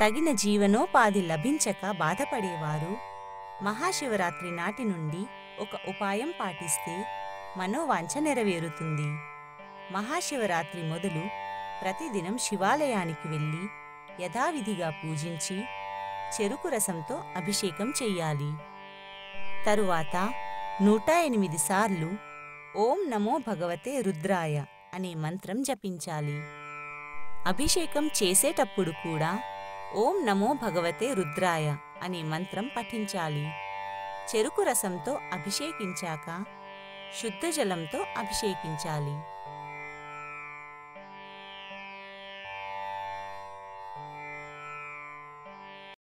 తగిన జీవనోపాధి లభించక బాధపడేవారు. మహాశివరాత్రి నాటి నుండి ఒక ఉపాయం పాటిస్తే మనోవాంఛ నెరవేరుతుంది. మహాశివరాత్రి మొదలు ప్రతిదినం శివాలయానికి వెళ్ళి యథావిధిగా పూజించి చెరుకు రసంతో అభిషేకం చెయ్యాలి. తరువాత నూట ఎనిమిది సార్లు ఓం నమో భగవతే రుద్రాయ అనే మంత్రం జపించాలి. అభిషేకం చేసేటప్పుడు కూడా ఓం నమో భగవతే రుద్రాయ అనే మంత్రం పఠించాలి. చెరుకు రసంతో అభిషేకించాక శుద్ధ జలంతో అభిషేకించాలి.